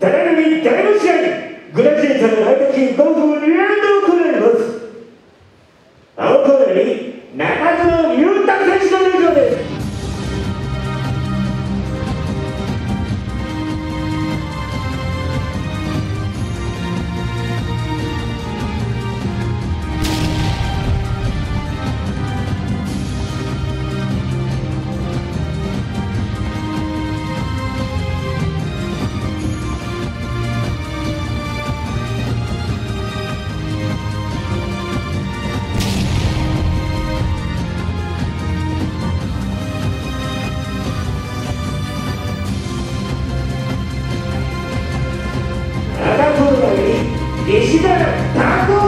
誰でもいい誰ク大の試合。グラジエンターのライトどうゴーのド Tá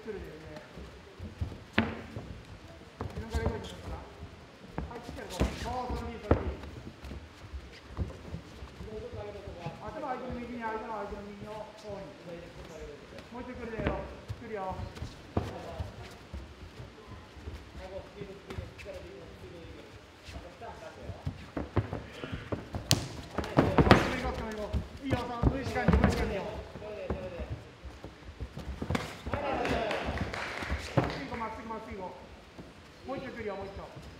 来るだよね。もう一回来るよ。もう一回。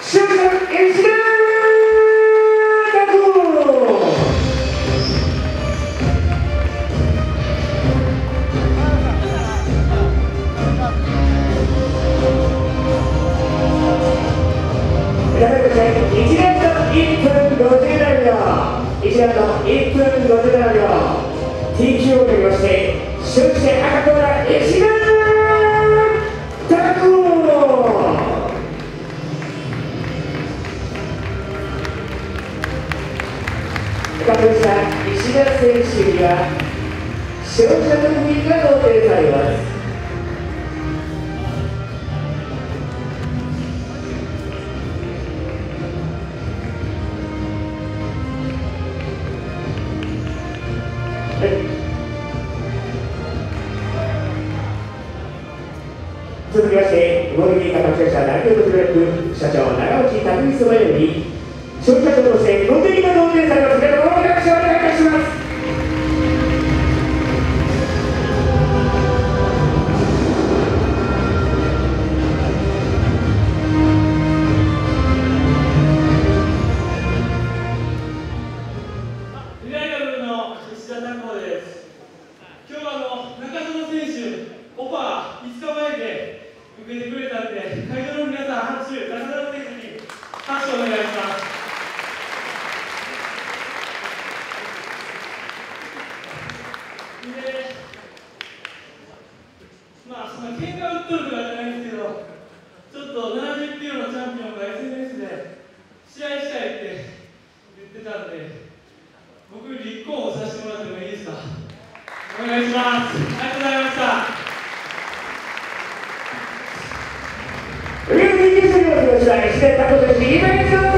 1年1分57秒1年1分57秒 TQ を取りまして終始赤コーナー石川白着品が贈呈されます。続きまして、動き方社長、代表特別社長、長内匠様より、で、会場の皆さん、拍手、高田選手に拍手をお願いします。まあ、その喧嘩を打っとるかじゃないんですけど、ちょっと70キロのチャンピオンが SNS で、試合したいって言ってたんで、僕、立候補させてもらってもいいですか？お願いします。ありがとうございます。た